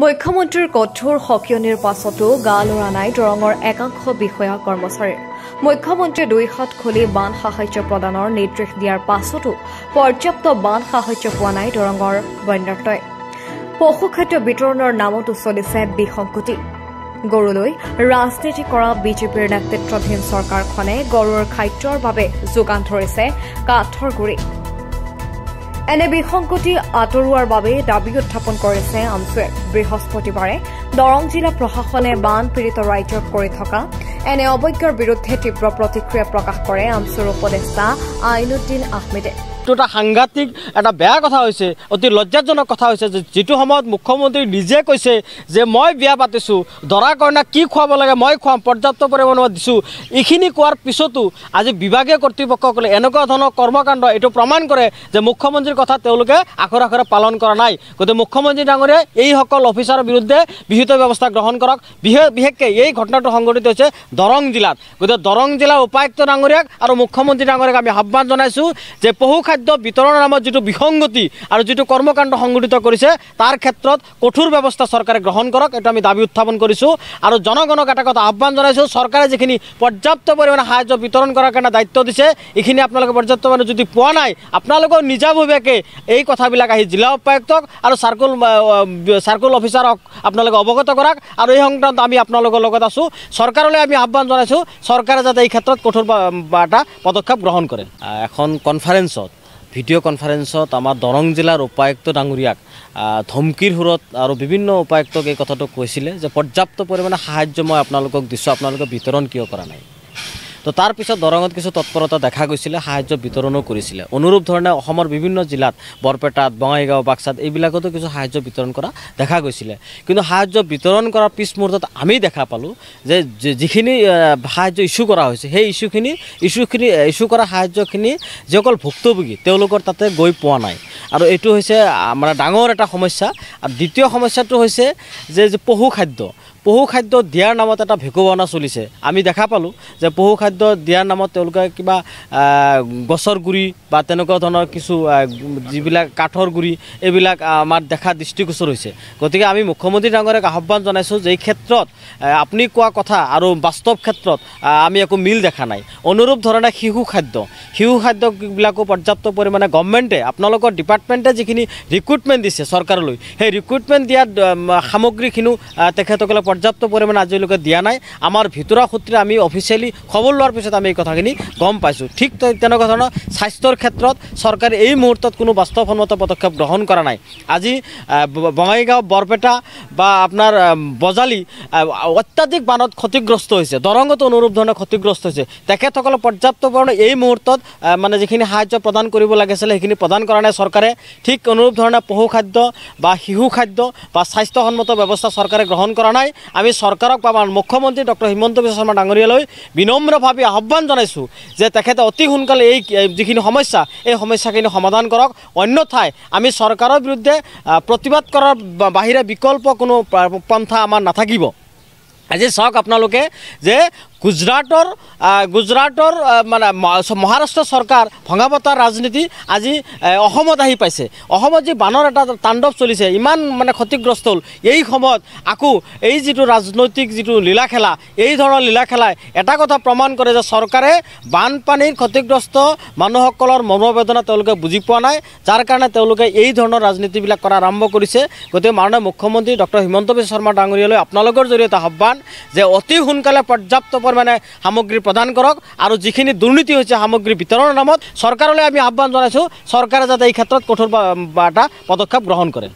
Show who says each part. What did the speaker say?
Speaker 1: মুখ্যমন্ত্ৰীৰ কঠোৰ সকিয়নিৰ পাছতো গা লৰা নাই দৰঙৰ একাংশ বিষয়া কৰ্মচাৰীৰ। মুখ্যমন্ত্ৰীয়ে দুই হাত খুলি বান সাহায্য প্ৰদানৰ নিৰ্দেশ দিয়াৰ পাছতো পৰ্যাপ্ত বান সাহায্য পোৱা নাই দৰঙৰ বন্যাৰ্তই পশুখাদ্য বিতৰণৰ নামতো চলিছে বিসংগতি। গৰুলৈ ৰাজনীতি কৰা বিজেপিৰ নেতৃত্বাধীন চৰকাৰখনে গৰুৰ খাদ্যৰ বাবে যোগান ধৰিছে কাঠৰ গুৰি। এনে বিসংগতি আঁতৰোৱাৰ বাবে দাবী উত্থাপন কৰিছে আমছুৱে বৃহস্পতিবাৰে দৰং জিলা প্ৰশাসনে বান পীড়িত ৰাইজক কৰি থকা এনে অৱজ্ঞাৰ বিৰুদ্ধে তীব্ৰ প্ৰতিক্ৰিয়া প্ৰকাশ কৰে আমছুৰ উপদেষ্টা আইনুদ্দিন আহমেদে।
Speaker 2: এটা সাংঘাতিক এটা বেয়া কথা হৈছে অতি লজ্জাজনক কথা হৈছে যে যিটো সময়ত মুখ্যমন্ত্ৰী নিজে কৈছে যে মই বিয়া পাতিছোঁ দৰা কইনাক কি খুৱাব লাগে মই খুৱাম পৰ্যাপ্ত পৰিমাণত দিছোঁ এইখিনি কোৱাৰ পিছতো আজি বিভাগীয় কৰ্তৃপক্ষসকলে এনেকুৱা ধৰণৰ কৰ্মকাণ্ড এইটো প্ৰমাণ কৰে যে মুখ্যমন্ত্ৰীৰ কথা তেওঁলোকে আখৰে আখৰে পালন কৰা নাই। গতিকে মুখ্যমন্ত্ৰী ডাঙৰীয়াই এইসকল অফিচাৰৰ বিৰুদ্ধে বিহিত ব্যৱস্থা গ্ৰহণ কৰক। বিশেষ বিশেষকৈ এই ঘটনাটো সংঘটিত হৈছে দৰং জিলাত। গতিকে দৰং জিলাৰ উপায়ুক্ত ডাঙৰীয়াক আৰু মুখ্যমন্ত্ৰী ডাঙৰীয়াক আমি আহ্বান জনাইছোঁ যে পশু খাদ্য বিতৰণৰ নামত যিটো বিসংগতি আৰু যিটো কৰ্মকাণ্ড সংঘটিত কৰিছে তাৰ ক্ষেত্ৰত কঠোৰ ব্যৱস্থা চৰকাৰে গ্ৰহণ কৰক এইটো আমি দাবী উত্থাপন কৰিছোঁ। আৰু জনগণক এটা কথা আহ্বান জনাইছোঁ চৰকাৰে যিখিনি পৰ্যাপ্ত পৰিমাণে সাহায্য বিতৰণ কৰাৰ কাৰণে দায়িত্ব দিছে এইখিনি আপোনালোকে পৰ্যাপ্ত পৰিমাণে যদি পোৱা নাই আপোনালোকৰ নিজাববীয়াকৈ এই কথাবিলাক আহি জিলা উপায়ুক্তক আৰু চাৰ্কুল চাৰ্কুল অফিচাৰক আপোনালোকে অৱগত কৰাক আৰু এই সংক্ৰান্ত আমি আপোনালোকৰ লগত আছোঁ। চৰকাৰলৈ আমি আহ্বান জনাইছোঁ চৰকাৰে যাতে এই ক্ষেত্ৰত কঠোৰ এটা পদক্ষেপ গ্ৰহণ কৰে। এখন কনফাৰেঞ্চত ভিডিঅ' কনফাৰেঞ্চত আমাৰ দৰং জিলাৰ উপায়ুক্ত ডাঙৰীয়াক ধমকিৰ সুৰত আৰু বিভিন্ন উপায়ুক্তক এই কথাটো কৈছিলে যে পৰ্যাপ্ত পৰিমাণে সাহায্য মই আপোনালোকক দিছোঁ আপোনালোকে বিতৰণ কিয় কৰা নাই। তো তাৰপিছত দৰঙত কিছু তৎপৰতা দেখা গৈছিলে সাহায্য বিতৰণো কৰিছিলে। অনুৰূপ ধৰণে অসমৰ বিভিন্ন জিলাত বৰপেটাত বঙাইগাঁও বাক্সাত এইবিলাকতো কিছু সাহায্য বিতৰণ কৰা দেখা গৈছিলে। কিন্তু সাহায্য বিতৰণ কৰাৰ পিছ মুহূৰ্তত আমি দেখা পালোঁ যে যিখিনি সাহায্য ইছ্যু কৰা হৈছে সেই ইছ্যুখিনি ইছ্যুখিনি ইছ্যু কৰা সাহায্যখিনি যিসকল ভুক্তভোগী তেওঁলোকৰ তাতে গৈ পোৱা নাই। আৰু এইটো হৈছে মানে ডাঙৰ এটা সমস্যা। আৰু দ্বিতীয় সমস্যাটো হৈছে যে পশু খাদ্য পশু খাদ্য দিয়াৰ নামত এটা ভেকুৱানা চলিছে। আমি দেখা পালোঁ যে পশু খাদ্য দিয়াৰ নামত তেওঁলোকে কিবা গছৰ গুৰি বা তেনেকুৱা ধৰণৰ কিছু যিবিলাক কাঠৰ গুৰি এইবিলাক আমাৰ দেখা দৃষ্টিগোচৰ হৈছে। গতিকে আমি মুখ্যমন্ত্ৰী ডাঙৰীয়াক আহ্বান জনাইছোঁ যে এই ক্ষেত্ৰত আপুনি কোৱা কথা আৰু বাস্তৱ ক্ষেত্ৰত আমি একো মিল দেখা নাই। অনুৰূপ ধৰণে শিশু খাদ্য। শিশু খাদ্যবিলাকো পৰ্যাপ্ত পৰিমাণে গভমেণ্টে আপোনালোকৰ ডিপাৰ্টমেণ্টে যিখিনি ৰিক্ৰুটমেণ্ট দিছে চৰকাৰলৈ সেই ৰিক্ৰুটমেণ্ট দিয়াৰ সামগ্ৰীখিনিও তেখেতসকলে পৰ্যাপ্ত পৰিমাণে আজিলৈকে দিয়া নাই। আমাৰ ভিতৰুৱা সূত্ৰে আমি অফিচিয়েলি খবৰ লোৱাৰ পিছত আমি এই কথাখিনি গম পাইছোঁ। ঠিক তেনেকুৱা ধৰণৰ স্বাস্থ্যৰ ক্ষেত্ৰত চৰকাৰে এই মুহূৰ্তত কোনো বাস্তৱসন্মত পদক্ষেপ গ্ৰহণ কৰা নাই। আজি বঙাইগাঁও বৰপেটা বা আপোনাৰ বজালি অত্যাধিক বানত ক্ষতিগ্ৰস্ত হৈছে। দৰঙতো অনুৰূপ ধৰণে ক্ষতিগ্ৰস্ত হৈছে। তেখেতসকলে পৰ্যাপ্ত পৰিমাণে এই মুহূৰ্তত মানে যিখিনি সাহায্য প্ৰদান কৰিব লাগিছিলে সেইখিনি প্ৰদান কৰা নাই চৰকাৰে। ঠিক অনুৰূপ ধৰণে পশু খাদ্য বা শিশু খাদ্য বা স্বাস্থ্যসন্মত ব্যৱস্থা চৰকাৰে গ্ৰহণ কৰা নাই। আমি চৰকাৰক বা আমাৰ মুখ্যমন্ত্ৰী ডক্টৰ হিমন্ত বিশ্ব শৰ্মা ডাঙৰীয়ালৈ বিনম্ৰভাৱে আহ্বান জনাইছোঁ যে তেখেতে অতি সোনকালে এই যিখিনি সমস্যা এই সমস্যাখিনি সমাধান কৰক। অন্যথাই আমি চৰকাৰৰ বিৰুদ্ধে প্ৰতিবাদ কৰাৰ বাহিৰে বিকল্প কোনো পন্থা আমাৰ নাথাকিব। আজি চাওক আপোনালোকে যে গুজৰাটৰ গুজৰাটৰ মানে মহাৰাষ্ট্ৰ চৰকাৰ ভঙা পতাৰ ৰাজনীতি আজি অসমত আহি পাইছে। অসমত যি বানৰ এটা তাণ্ডৱ চলিছে ইমান মানে ক্ষতিগ্ৰস্ত হ'ল। এই সময়ত আকৌ এই যিটো ৰাজনৈতিক যিটো লীলা খেলা এই ধৰণৰ লীলা খেলাই এটা কথা প্ৰমাণ কৰে যে চৰকাৰে বানপানীৰ ক্ষতিগ্ৰস্ত মানুহসকলৰ মনোবেদনা তেওঁলোকে বুজি পোৱা নাই। যাৰ কাৰণে তেওঁলোকে এই ধৰণৰ ৰাজনীতিবিলাক কৰা আৰম্ভ কৰিছে। গতিকে মাননীয় মুখ্যমন্ত্ৰী ডক্টৰ হিমন্ত বিশ্ব শৰ্মা ডাঙৰীয়ালৈ আপোনালোকৰ জৰিয়তে আহ্বান যে অতি সোনকালে পৰ্যাপ্ত পৰিমাণে সামগ্ৰী প্ৰদান কৰক আৰু যিখিনি দুৰ্নীতি হৈছে সামগ্ৰী বিতৰণৰ নামত চৰকাৰলৈ আমি আহ্বান জনাইছোঁ চৰকাৰে যাতে এই ক্ষেত্ৰত কঠোৰ এটা পদক্ষেপ গ্ৰহণ কৰে।